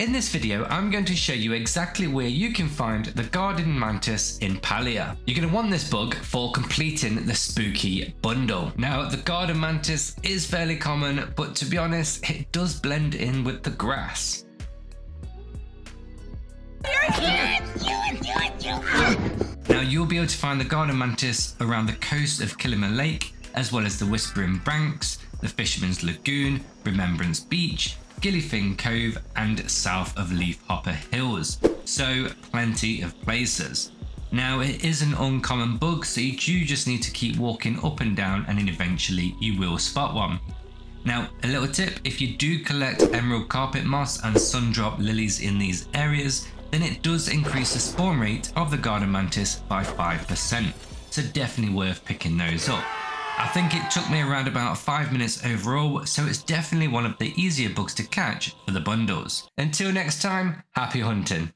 In this video, I'm going to show you exactly where you can find the garden mantis in Palia. You're going to want this bug for completing the spooky bundle. Now, the garden mantis is fairly common, but to be honest, it does blend in with the grass. Now you'll be able to find the garden mantis around the coast of Kilima Lake, as well as the Whispering Banks, the Fisherman's Lagoon, Remembrance Beach, Gillyfin Cove, and south of Leafhopper Hills. So plenty of places. Now it is an uncommon bug, so you do just need to keep walking up and down and then eventually you will spot one. Now, a little tip, if you do collect emerald carpet moss and sundrop lilies in these areas, then it does increase the spawn rate of the garden mantis by 5%. So definitely worth picking those up. I think it took me around about 5 minutes overall, so it's definitely one of the easier bugs to catch for the bundles. Until next time, happy hunting!